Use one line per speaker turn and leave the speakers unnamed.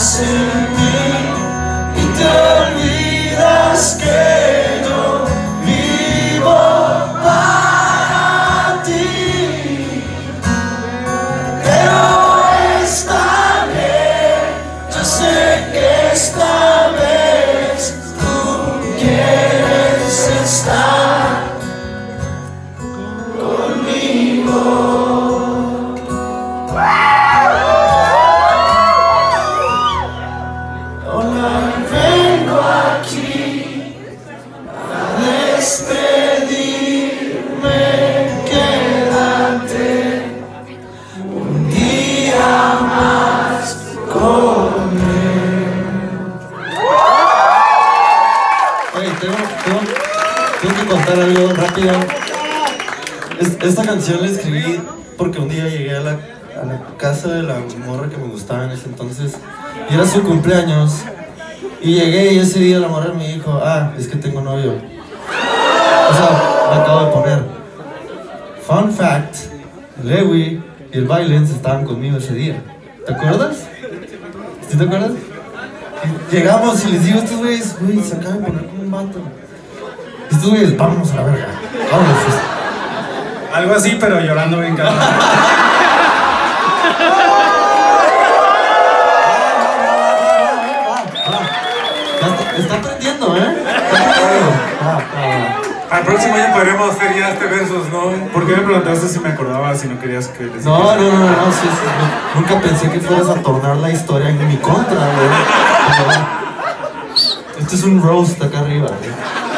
soon. Contar algo rápido. Es- esta canción la escribí porque un día llegué a la, a la casa de la morra que me gustaba en ese entonces y era su cumpleaños. Y llegué y ese día la morra me dijo, ah, es que tengo novio. O sea, me acabo de poner. Fun fact, Lewy y el Violence estaban conmigo ese día. ¿Te acuerdas? ¿Sí te acuerdas? Llegamos y les digo a estos güeyes, güey, se acaba de poner con un vato. Y estos güeyes, vámonos a la verga. Vámonos. pues".
Algo así, pero llorando bien cabrón.
Ya está, aprendiendo, ¿eh? Ah, ah,
Al próximo año podremos hacer ya este versus, ¿no?
¿Por qué me preguntaste si me acordaba si no querías que les
No, no, no, no, no, sí, sí, no. Nunca pensé que fueras a tornar la historia en mi contra, güey. Este es un roast acá arriba, güey.